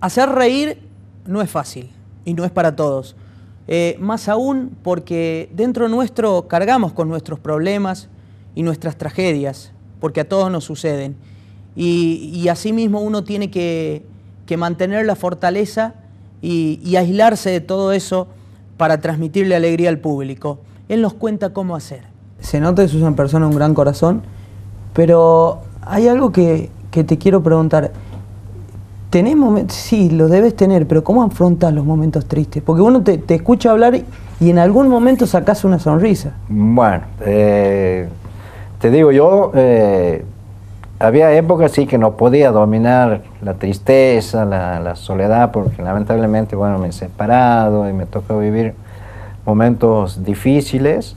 hacer reír no es fácil y no es para todos. Eh, más aún porque dentro nuestro cargamos con nuestros problemas y nuestras tragedias, porque a todos nos suceden. Y, y asimismo uno tiene que, mantener la fortaleza y, aislarse de todo eso para transmitirle alegría al público. Él nos cuenta cómo hacer. Se nota que una persona un gran corazón, pero hay algo que te quiero preguntar. ¿Tenés momentos? Sí, lo debes tener, pero ¿cómo afrontas los momentos tristes? Porque uno te, escucha hablar y en algún momento sacas una sonrisa. Bueno, eh, te digo, yo eh, había épocas sí que no podía dominar la tristeza, la, soledad, porque lamentablemente, bueno, me he separado y me tocó vivir momentos difíciles.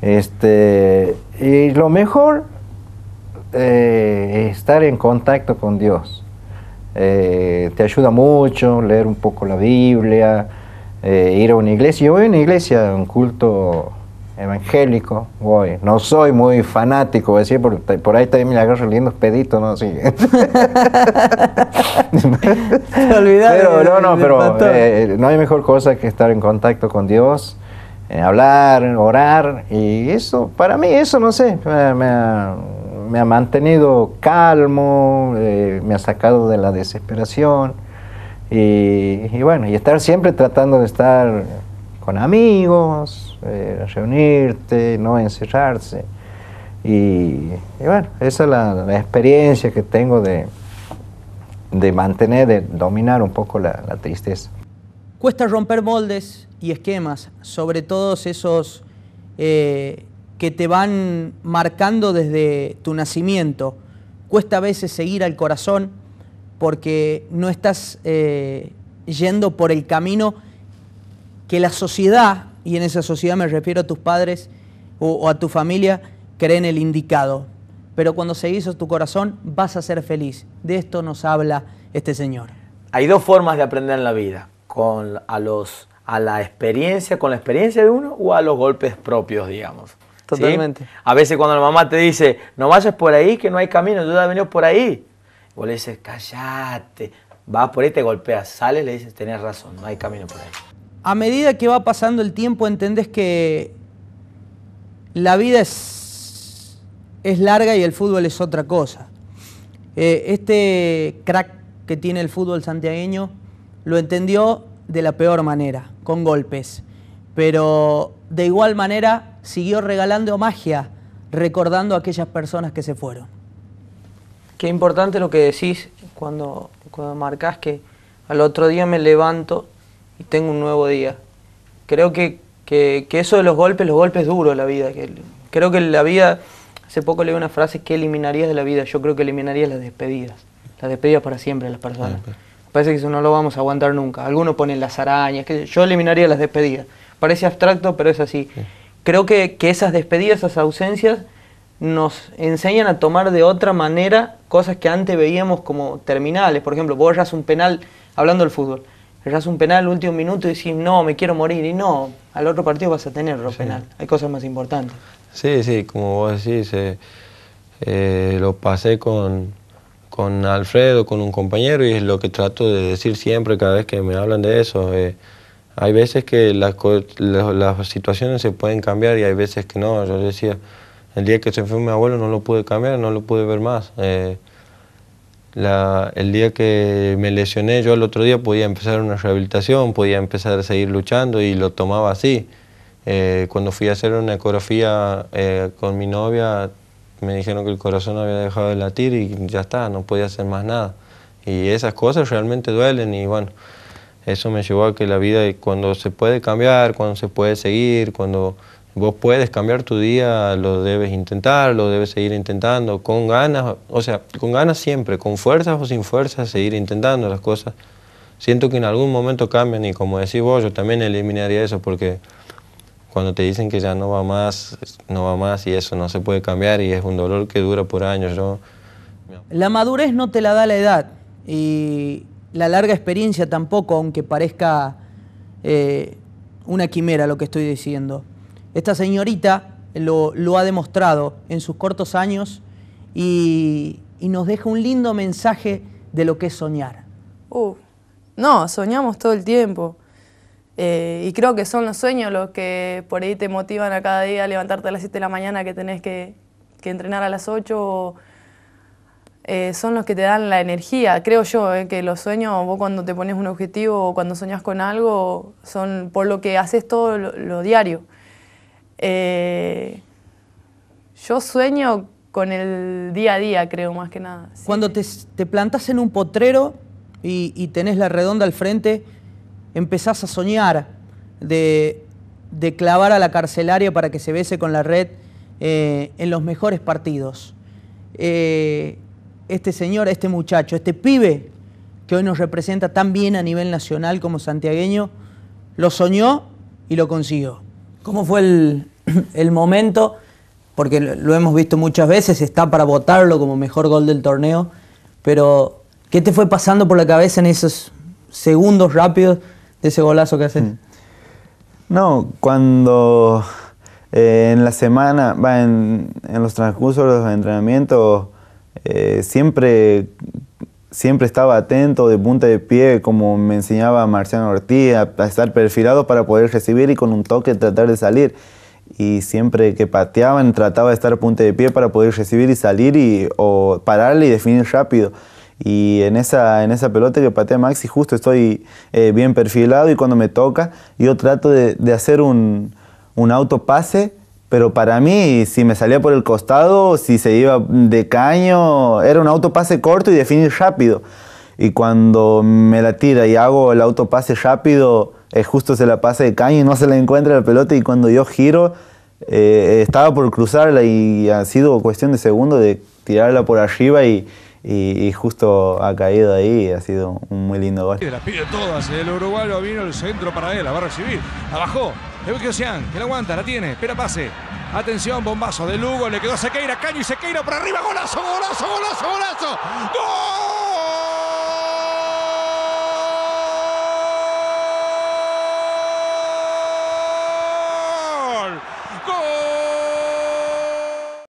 Este, y lo mejor eh, estar en contacto con Dios. Eh, te ayuda mucho leer un poco la Biblia, eh, ir a una iglesia. Yo voy a una iglesia, un culto evangélico, voy. No soy muy fanático, decir, por, por ahí también me agarro lindos peditos, ¿no? Sí. pero no, no, pero no hay mejor cosa que estar en contacto con Dios, hablar, orar, y eso, para mí, eso, no sé, me ha me ha mantenido calmo, eh, me ha sacado de la desesperación y, bueno, y estar siempre tratando de estar con amigos, eh, reunirte, no encerrarse. Y, bueno, esa es la, experiencia que tengo de, de mantener, de dominar un poco la, tristeza. Cuesta romper moldes y esquemas, sobre todos esos eh, que te van marcando desde tu nacimiento. Cuesta a veces seguir al corazón porque no estás eh, yendo por el camino que la sociedad, y en esa sociedad me refiero a tus padres o, a tu familia, creen el indicado. Pero cuando seguís a tu corazón vas a ser feliz. De esto nos habla este Señor. Hay dos formas de aprender en la vida, con a, los, a la experiencia, con la experiencia de uno o a los golpes propios, digamos. Totalmente. A veces cuando la mamá te dice, no vayas por ahí, que no hay camino, tú has venido por ahí. Vos le dices, callate, vas por ahí, te golpeas, sales, le dices, tenés razón, no hay camino por ahí. A medida que va pasando el tiempo, entendés que la vida es, es larga y el fútbol es otra cosa. Eh, este crack que tiene el fútbol santiagueño lo entendió de la peor manera, con golpes. Pero de igual manera siguió regalando magia, recordando a aquellas personas que se fueron. Qué importante lo que decís cuando, cuando marcás que al otro día me levanto y tengo un nuevo día. Creo que, que, eso de los golpes, los golpes duros de la vida. Que, creo que la vida, hace poco leí una frase, que eliminarías de la vida? Yo creo que eliminarías las despedidas. Las despedidas para siempre de las personas. Parece que eso no lo vamos a aguantar nunca. Algunos ponen las arañas, que yo eliminaría las despedidas. Parece abstracto, pero es así creo que, esas despedidas, esas ausencias, nos enseñan a tomar de otra manera cosas que antes veíamos como terminales. Por ejemplo, vos erras un penal, hablando del fútbol, erras un penal el último minuto y decís, no, me quiero morir. Y no, al otro partido vas a tener otro penal. Hay cosas más importantes. Sí, sí, como vos decís, eh, eh, lo pasé con, con Alfredo, con un compañero, y es lo que trato de decir siempre cada vez que me hablan de eso. Eh, hay veces que las, las, situaciones se pueden cambiar y hay veces que no. Yo decía, el día que se fue mi abuelo no lo pude cambiar, no lo pude ver más. Eh, el día que me lesioné, yo el otro día podía empezar una rehabilitación, podía empezar a seguir luchando y lo tomaba así. Eh, cuando fui a hacer una ecografía eh, con mi novia, me dijeron que el corazón había dejado de latir y ya está, no podía hacer más nada. Y esas cosas realmente duelen y bueno, eso me llevó a que la vida, cuando se puede cambiar, cuando se puede seguir, cuando vos puedes cambiar tu día, lo debes intentar, lo debes seguir intentando, con ganas, o sea, con ganas siempre, con fuerzas o sin fuerzas, seguir intentando las cosas. Siento que en algún momento cambian y como decís vos, yo también eliminaría eso porque cuando te dicen que ya no va más, no va más y eso no se puede cambiar y es un dolor que dura por años. La madurez no te la da la edad y la larga experiencia tampoco, aunque parezca eh, una quimera lo que estoy diciendo. Esta señorita lo, ha demostrado en sus cortos años y, nos deja un lindo mensaje de lo que es soñar. Uh, No, soñamos todo el tiempo. Eh, y creo que son los sueños los que por ahí te motivan a cada día a levantarte a las 7 de la mañana que tenés que, entrenar a las 8. Eh, son los que te dan la energía. Creo yo eh, que los sueños, vos cuando te pones un objetivo o cuando soñas con algo, son por lo que haces todo lo, diario. yo sueño con el día a día, creo, más que nada. Cuando te, plantas en un potrero y, tenés la redonda al frente, empezás a soñar de, clavar a la carcelaria para que se bese con la red eh, en los mejores partidos. Eh, este señor, este muchacho, este pibe que hoy nos representa tan bien a nivel nacional como santiagueño, lo soñó y lo consiguió. ¿Cómo fue el, el momento? Porque lo hemos visto muchas veces, está para votarlo como mejor gol del torneo, pero ¿qué te fue pasando por la cabeza en esos segundos rápidos ese golazo que hace? Mm. No, cuando eh, en la semana, va en, los transcursos de los entrenamientos, eh, siempre, siempre estaba atento de punta de pie, como me enseñaba Marciano Ortiz, a, estar perfilado para poder recibir y con un toque tratar de salir. Y siempre que pateaban trataba de estar a punta de pie para poder recibir y salir y, o pararle y definir rápido. Y en esa, en esa pelota que patea Maxi, justo estoy eh, bien perfilado y cuando me toca, yo trato de, hacer un, un autopase, pero para mí, si me salía por el costado, si se iba de caño, era un autopase corto y definir rápido. Y cuando me la tira y hago el autopase rápido, es eh, justo se la pasa de caño y no se la encuentra la pelota. Y cuando yo giro, eh, estaba por cruzarla y ha sido cuestión de segundos de tirarla por arriba y, y, justo ha caído ahí ha sido un muy lindo gol. Las pide todas, el uruguayo vino el centro para él, la va a recibir, abajo, Eukio Sean, que la aguanta, la tiene, espera pase. Atención, bombazo de Lugo, le quedó Sequeira, Caño y Sequeira por arriba, golazo, golazo, golazo, golazo. ¡Gol!